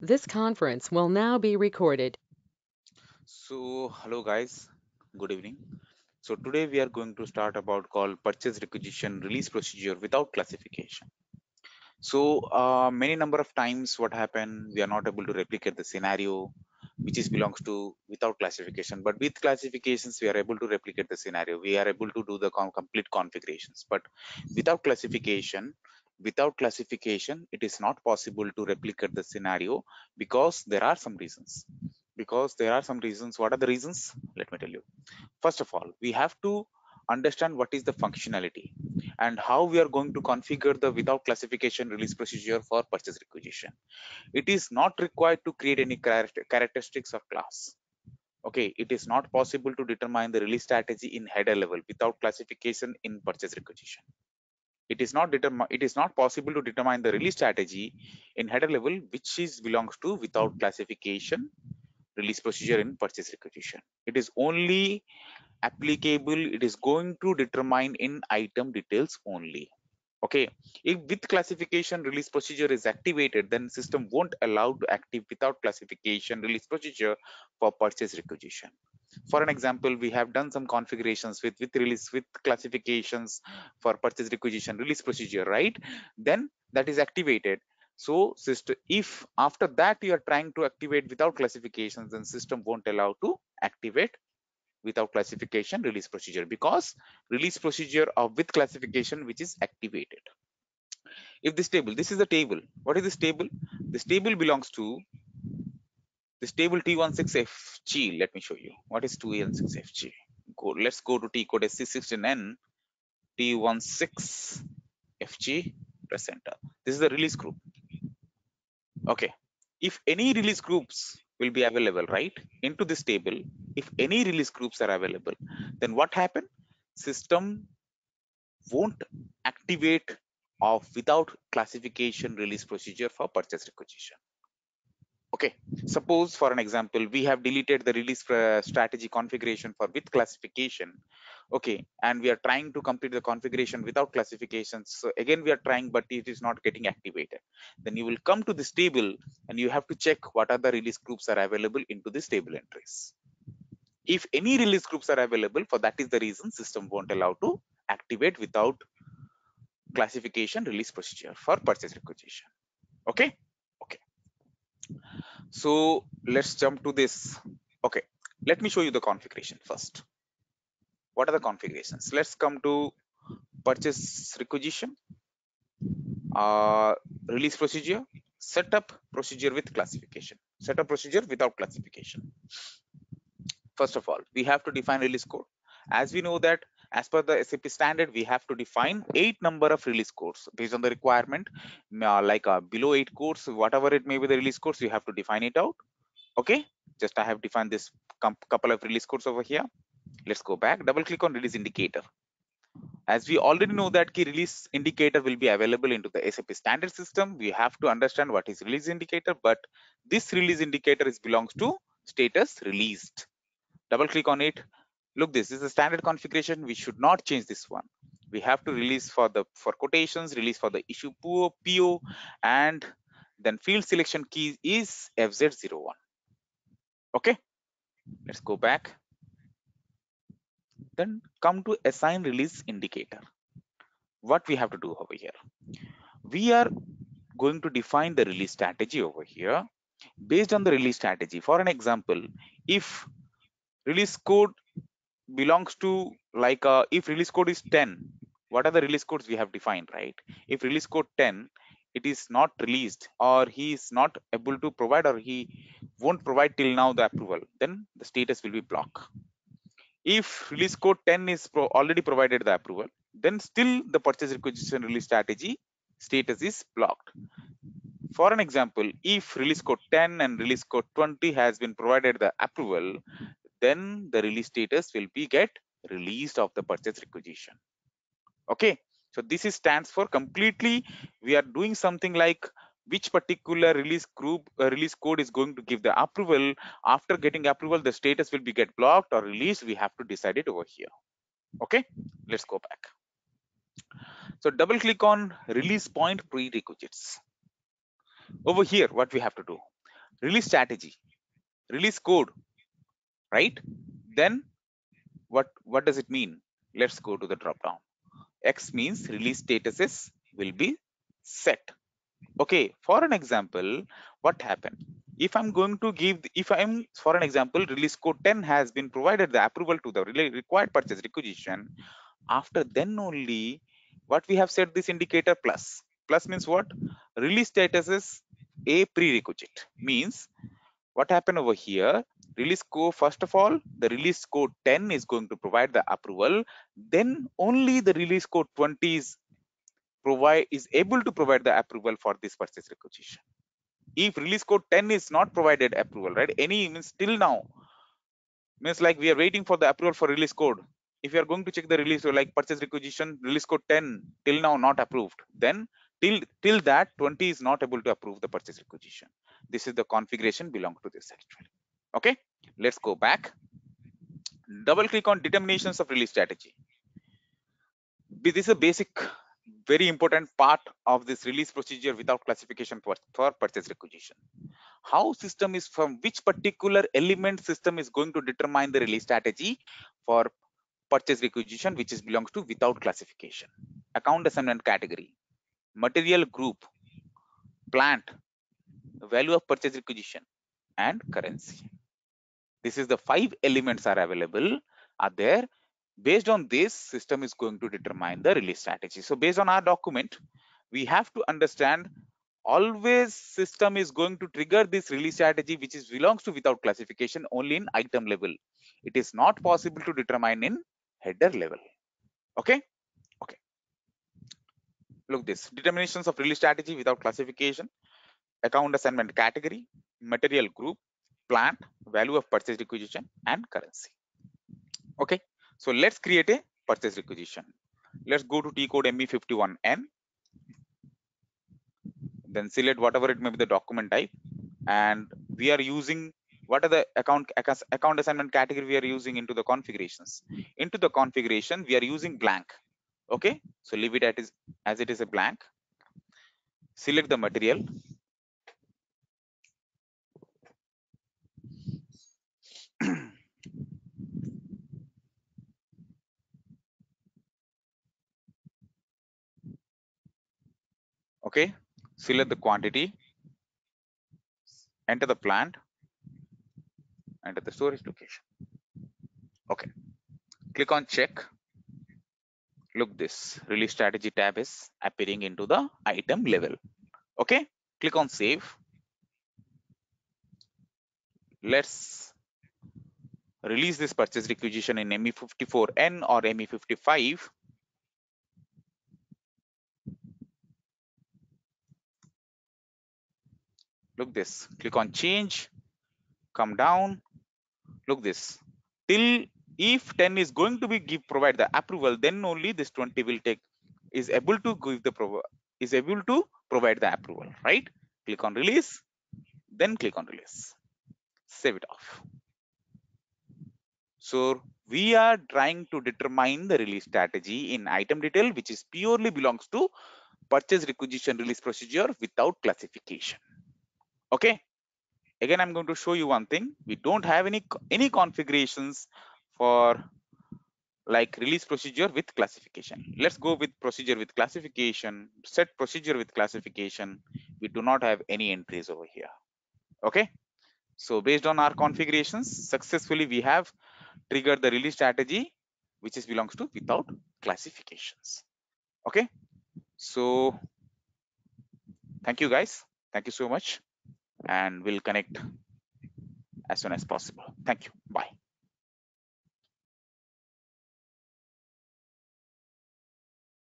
This conference will now be recorded. So, hello guys, good evening. So today we are going to start about called purchase requisition release procedure without classification. So uh, many number of times what happened, we are not able to replicate the scenario which is belongs to without classification, but with classifications we are able to replicate the scenario. We are able to do the com complete configurations, but without classification, without classification, it is not possible to replicate the scenario because there are some reasons. Because there are some reasons. What are the reasons? Let me tell you. First of all we have to understand what is the functionality and how we are going to configure the without classification release procedure for purchase requisition. It is not required to create any characteristics of class. Okay it is not possible to determine the release strategy in header level without classification in purchase requisition it is not it is not possible to determine the release strategy in header level which is belongs to without classification release procedure in purchase requisition it is only applicable it is going to determine in item details only. Okay if with classification release procedure is activated then system won't allow to active without classification release procedure for purchase requisition for an example we have done some configurations with with release with classifications for purchase requisition release procedure right? Then that is activated. So system if after that you are trying to activate without classifications then system won't allow to activate without classification release procedure because release procedure of with classification which is activated. If this table this is the table. What is this table? This table belongs to this table t16fg let me show you. What is t16fg go let's go to t code se16n t16fg press enter. This is the release group. Okay. If any release groups will be available right into this table if any release groups are available then what happen system won't activate of without classification release procedure for purchase requisition okay suppose for an example we have deleted the release uh, strategy configuration for with classification. Okay and we are trying to complete the configuration without classifications so again we are trying but it is not getting activated. Then you will come to this table and you have to check what the release groups are available into this table entries. If any release groups are available for that is the reason system won't allow to activate without classification release procedure for purchase requisition. Okay so let's jump to this. Okay let me show you the configuration first. What are the configurations? Let's come to purchase requisition uh, release procedure setup procedure with classification. Setup procedure without classification. First of all we have to define release code. As we know that as per the SAP standard, we have to define eight number of release codes based on the requirement, uh, like uh, below eight codes, whatever it may be the release codes, you have to define it out. Okay, just I have defined this couple of release codes over here. Let's go back, double click on release indicator. As we already know that key release indicator will be available into the SAP standard system, we have to understand what is release indicator, but this release indicator is belongs to status released. Double click on it, look this is a standard configuration. We should not change this one. We have to release for the for quotations release for the issue PO, PO and then field selection key is fz01 okay? Let's go back. Then come to assign release indicator. What we have to do over here? We are going to define the release strategy over here. Based on the release strategy for an example if release code belongs to like uh, if release code is 10 what are the release codes we have defined right? If release code 10 it is not released or he is not able to provide or he won't provide till now the approval then the status will be block. If release code 10 is pro already provided the approval then still the purchase requisition release strategy status is blocked. For an example if release code 10 and release code 20 has been provided the approval then the release status will be get released of the purchase requisition. Okay so this is stands for completely we are doing something like which particular release group uh, release code is going to give the approval. After getting approval the status will be get blocked or released. We have to decide it over here. Okay let's go back. So double click on release point prerequisites. Over here what we have to do? Release strategy. Release code right? Then what what does it mean? Let's go to the drop down. X means release statuses will be set. Okay for an example what happened? If i'm going to give if i'm for an example release code 10 has been provided the approval to the required purchase requisition after then only what we have set this indicator plus. Plus means what? Release status is a prerequisite. Means what happened over here release code first of all the release code 10 is going to provide the approval. Then only the release code 20 is provide is able to provide the approval for this purchase requisition. If release code 10 is not provided approval right any means till now means like we are waiting for the approval for release code. If you are going to check the release like purchase requisition release code 10 till now not approved then till till that 20 is not able to approve the purchase requisition. This is the configuration belong to this actually okay let's go back. Double click on determinations of release strategy. This is a basic very important part of this release procedure without classification for, for purchase requisition. How system is from which particular element system is going to determine the release strategy for purchase requisition which is belongs to without classification? Account assignment category material group plant value of purchase requisition and currency this is the five elements are available are there. Based on this system is going to determine the release strategy. So based on our document we have to understand always system is going to trigger this release strategy which is belongs to without classification only in item level. It is not possible to determine in header level. Okay? Okay. Look this. Determinations of release strategy without classification account assignment category material group plant value of purchase requisition and currency okay so let's create a purchase requisition. Let's go to T code ME51N. Then select whatever it may be the document type. And we are using what are the account account assignment category we are using into the configurations. Into the configuration, we are using blank. Okay, so leave it as, as it is a blank. Select the material okay select the quantity. Enter the plant. Enter the storage location. Okay click on check. Look this release strategy tab is appearing into the item level. Okay click on save. Let's release this purchase requisition in ME54N or ME55 look this. Click on change. Come down. Look this. Till if 10 is going to be give provide the approval then only this 20 will take. Is able to give the is able to provide the approval right? Click on release then click on release. Save it off so we are trying to determine the release strategy in item detail which is purely belongs to purchase requisition release procedure without classification. Okay? Again i'm going to show you one thing. We don't have any any configurations for like release procedure with classification. Let's go with procedure with classification set procedure with classification. We do not have any entries over here. Okay? So based on our configurations successfully we have triggered the release strategy which is belongs to without classifications okay so thank you guys thank you so much and we'll connect as soon as possible. Thank you. Bye.